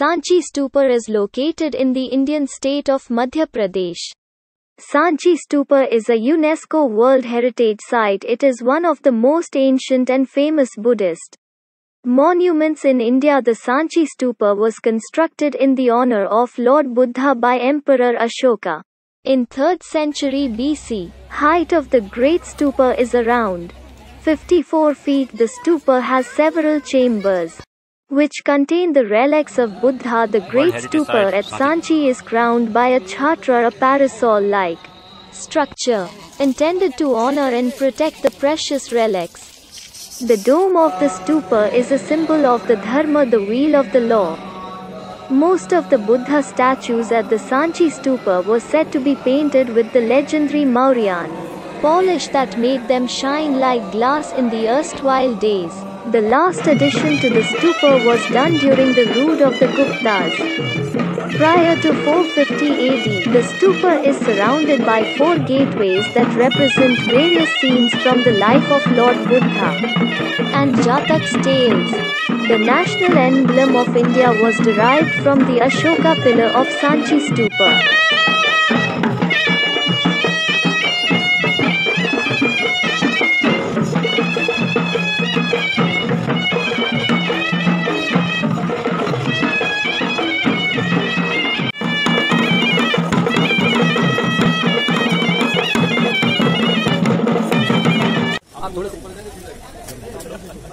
Sanchi Stupa is located in the Indian state of Madhya Pradesh. Sanchi Stupa is a UNESCO World Heritage Site. It is one of the most ancient and famous Buddhist monuments in India. The Sanchi Stupa was constructed in the honor of Lord Buddha by Emperor Ashoka. In 3rd century BC, height of the Great Stupa is around 54 feet. The stupa has several chambers which contain the relics of Buddha. The great stupa at Sanchi. Sanchi is crowned by a chhatra, a parasol-like structure intended to honor and protect the precious relics. The dome of the stupa is a symbol of the dharma, the wheel of the law. Most of the Buddha statues at the Sanchi stupa were said to be painted with the legendary Mauryan polish that made them shine like glass in the erstwhile days. The last addition to the stupa was done during the rule of the Guptas. Prior to 450 AD, the stupa is surrounded by four gateways that represent various scenes from the life of Lord Buddha and Jatakas tales. The national emblem of India was derived from the Ashoka pillar of Sanchi stupa. थोड़ा